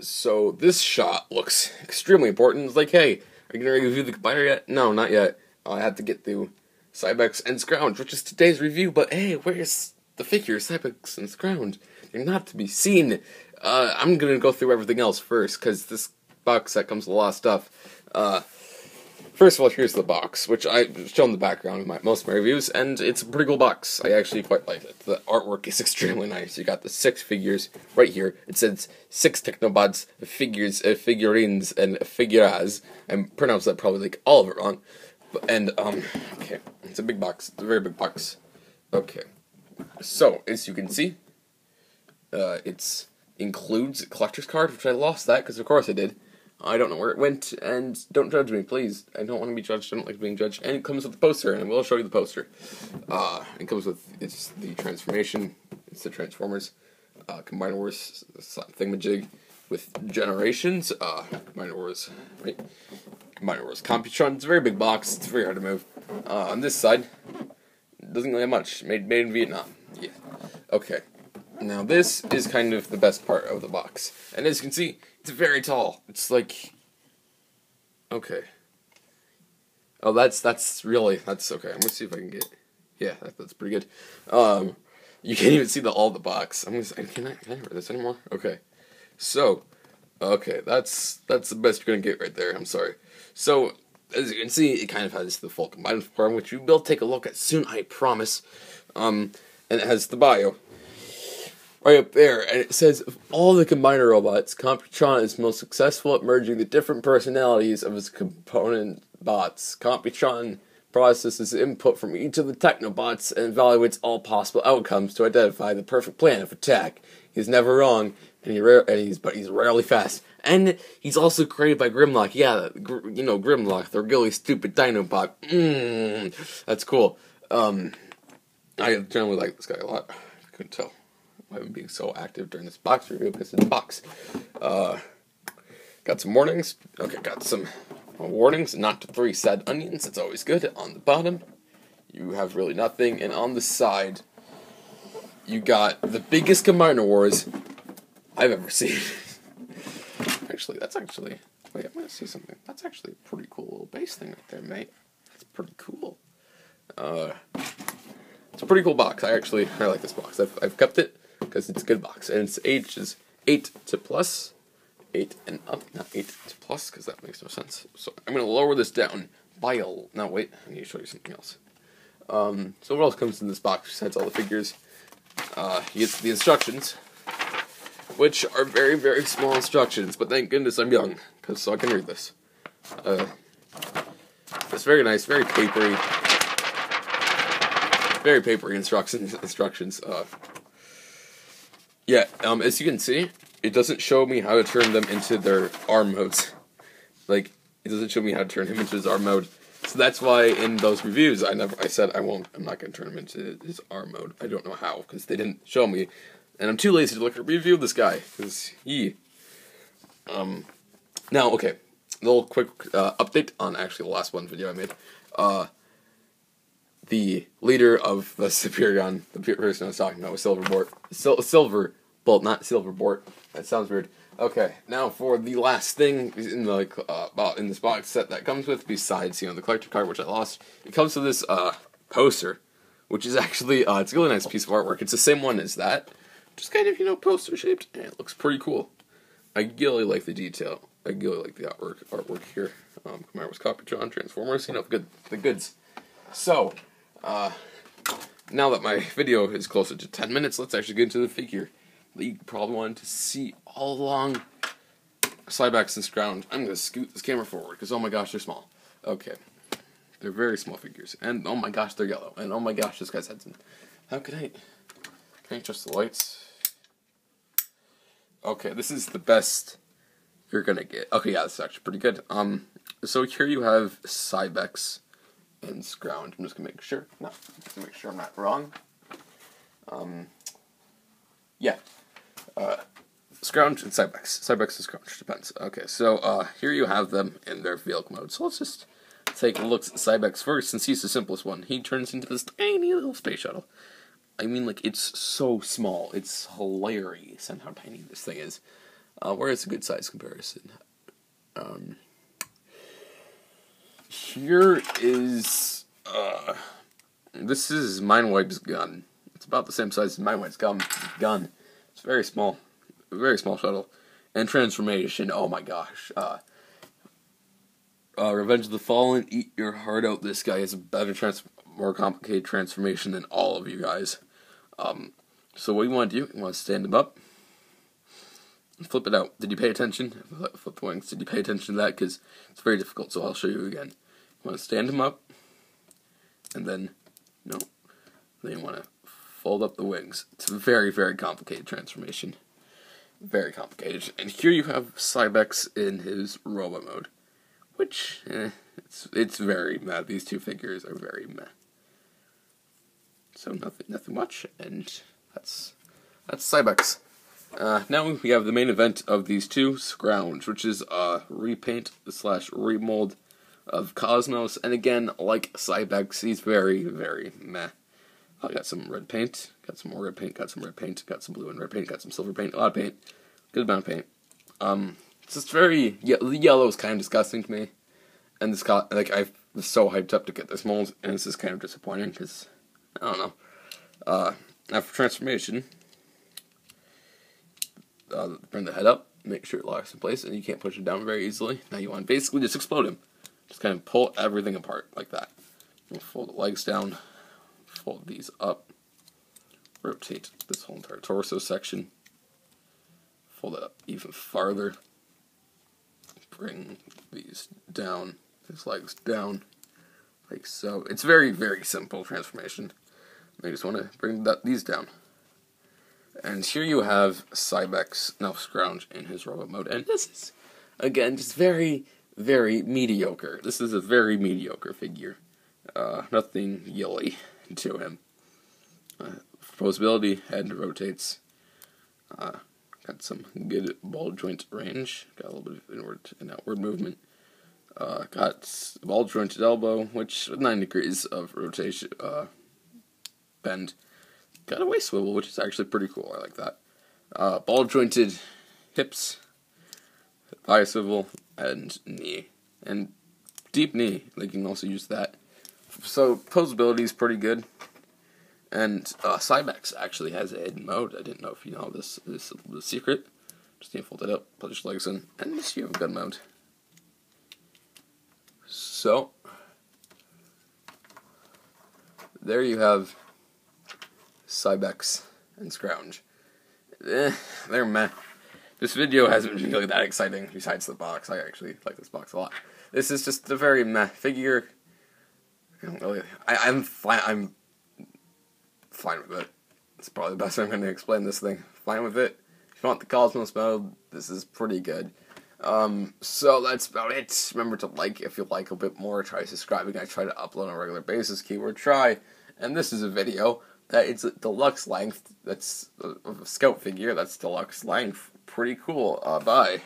so this shot looks extremely important. It's like, hey, are you gonna review the combiner yet? No, not yet. I have to get through Cybaxx and Scrounge, which is today's review. But hey, where's the figures, Cybaxx and Scrounge? They're not to be seen. Uh, I'm gonna go through everything else first because this box set comes with a lot of stuff. Uh, First of all, here's the box, which I've shown the background in my, most of my reviews, and it's a pretty cool box. I actually quite like it. The artwork is extremely nice. You got the six figures right here. It says six Technobots, figures, uh, figurines, and figuras. I pronounced that probably like all of it wrong. And, um, okay, it's a big box. It's a very big box. Okay. So, as you can see, uh, it's includes collector's card, which I lost that, because of course I did. I don't know where it went, and don't judge me, please. I don't want to be judged. I don't like being judged. And it comes with the poster, and I will show you the poster. Uh, it comes with it's the transformation. It's the Transformers, uh, Combiner Wars thingamajig with generations. Uh, Combiner Wars, right? Combiner Wars Computron. It's a very big box. It's very hard to move. Uh, on this side, doesn't really have much. Made made in Vietnam. Yeah. Okay. Now this is kind of the best part of the box, and as you can see, it's very tall. It's like, okay. Oh, that's that's really that's okay. I'm gonna see if I can get. Yeah, that, that's pretty good. Um, you can't even see the all the box. I'm gonna. Can I can I read this anymore? Okay. So, okay, that's that's the best you're gonna get right there. I'm sorry. So, as you can see, it kind of has the full combined form, which we will take a look at soon. I promise. Um, and it has the bio right up there, and it says of all the combiner robots, Computron is most successful at merging the different personalities of its component bots. Computron processes input from each of the Technobots and evaluates all possible outcomes to identify the perfect plan of attack. He's never wrong, and he rare, and he's but he's rarely fast. And he's also created by Grimlock. Yeah, gr- you know Grimlock, the really stupid Dinobot. Mmm, that's cool. Um, I generally like this guy a lot. I couldn't tell. I'm being so active during this box review because it's a box. Uh, got some warnings. Okay, got some warnings. Not three sad onions. It's always good. On the bottom, you have really nothing, and on the side, you got the biggest combiner wars I've ever seen. actually, that's actually. Wait, I'm gonna see something. That's actually a pretty cool little base thing right there, mate. That's pretty cool. Uh, it's a pretty cool box. I actually I like this box. I've I've kept it because it's a good box and its age is eight to plus, eight and up, not eight to plus because that makes no sense. So I'm gonna lower this down by a. No wait, I need to show you something else. Um, so what else comes in this box besides all the figures? Uh, you get the instructions, which are very very small instructions, but thank goodness I'm young because so I can read this. Uh, it's very nice, very papery, very papery instructions. Instructions. Uh, yeah, um, as you can see, it doesn't show me how to turn them into their arm modes. Like, it doesn't show me how to turn him into his arm mode. So that's why in those reviews, I never, I said I won't, I'm not gonna turn him into his arm mode. I don't know how because they didn't show me, and I'm too lazy to look at review of this guy because he. Um, now okay, a little quick uh, update on actually the last one video I made. Uh, the leader of the Superion, the person I was talking about was Silverboard, Sil- Silver well, not silver Silverbort. That sounds weird. Okay, now for the last thing in the uh, in this box set that comes with, besides you know the collector card which I lost, it comes with this uh, poster, which is actually uh, it's a really nice piece of artwork. It's the same one as that, just kind of you know poster shaped, and it looks pretty cool. I really like the detail. I really like the artwork artwork here. Um, Combiner Wars Computron, Transformers, you know the good the goods. So, uh, now that my video is closer to ten minutes, let's actually get into the figure you probably wanted to see all along. Cybaxx and Scrounge. I'm gonna scoot this camera forward because oh my gosh, they're small. Okay, they're very small figures, and oh my gosh, they're yellow, and oh my gosh, this guy's head's in. How can I? Can I trust the lights? Okay, this is the best you're gonna get. Okay, yeah, this is actually pretty good. Um, so here you have Cybaxx and Scrounge. I'm just gonna make sure. No, make sure I'm not wrong. Um, yeah, uh, Scrounge and Cybaxx. Cybaxx and Scrounge, depends. Okay, so uh, here you have them in their vehicle mode. So let's just take a look at Cybaxx first, since he's the simplest one. He turns into this tiny little space shuttle. I mean, like, it's so small. It's hilarious and how tiny this thing is. Uh, where is a good size comparison? Um, here is uh, this is Mindwipe's gun. It's about the same size as Mindwipe's gun. Gun. It's very small, very small shuttle. And transformation. Oh my gosh. Uh, uh, Revenge of the Fallen. Eat your heart out. This guy has a better trans, more complicated transformation than all of you guys. Um, so what you want to do? You want to stand him up. Flip it out. Did you pay attention? Flip the wings. Did you pay attention to that? Because it's very difficult. So I'll show you again. You want to stand him up, and then no, then you want to fold up the wings. It's a very very complicated transformation. Very complicated. And here you have Cybaxx in his Robo mode, which eh, it's it's very meh. These two figures are very meh. So nothing nothing much, and that's that's Cybaxx. Uh, now we have the main event of these two, Scrounge, which is a repaint slash remold of Cosmos. And again, like Cybaxx, he's very, very meh. I got some red paint, got some more red paint, got some red paint, got some blue and red paint, got some silver paint, a lot of paint, good amount of paint. Um, it's just very ye- the yellow is kind of disgusting to me, and this co- like I was so hyped up to get this mold, and this is kind of disappointing because I don't know. Uh, after transformation, uh, bring the head up, make sure it locks in place, and you can't push it down very easily. Now you want to basically just explode him. Just kind of pull everything apart like that. Fold the legs down, fold these up, rotate this whole entire torso section, fold it up even farther, bring these down, his legs down, like so. It's very, very simple transformation. I just want to bring that, these down. And here you have Cybaxx, now Scrounge in his robot mode. And this is, again, just very, very mediocre. This is a very mediocre figure. Uh, nothing yelly to him. Uh, proposability, head rotates. Uh, got some good ball joint range. Got a little bit of inward and outward movement. Uh, got ball jointed elbow, which 9 degrees of rotation, uh, bend got a waist swivel, which is actually pretty cool. I like that. Uh, ball jointed hips, thigh swivel, and knee. And deep knee. Like you can also use that. So posability is pretty good. And uh, Cybaxx actually has a hidden mode. I didn't know if you know this. This is the secret. Just need to fold it up, put your legs in, and you have a gun mode. So there you have Cybaxx, and Scrounge. Eh, they're meh. This video hasn't been really that exciting besides the box. I actually like this box a lot. This is just a very meh figure. Really. I, I'm fine. I'm fine with it. It's probably the best way I'm going to explain this thing. Fine with it. If you want the Cosmos mode, this is pretty good. Um, so that's about it. Remember to like if you like a bit more. Try subscribing. I try to upload on a regular basis. Keyword try. And this is a video that it's deluxe length. That's a, a scout figure. That's deluxe length. Pretty cool. Uh, bye.